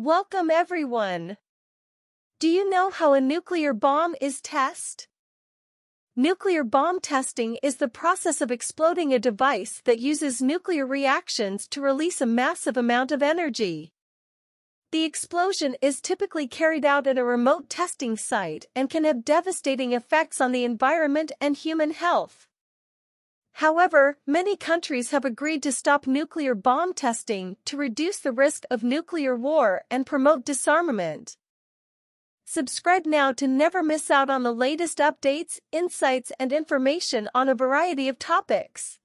Welcome everyone. Do you know how a nuclear bomb is test? Nuclear bomb testing is the process of exploding a device that uses nuclear reactions to release a massive amount of energy. The explosion is typically carried out at a remote testing site and can have devastating effects on the environment and human health. However, many countries have agreed to stop nuclear bomb testing to reduce the risk of nuclear war and promote disarmament. Subscribe now to never miss out on the latest updates, insights, and information on a variety of topics.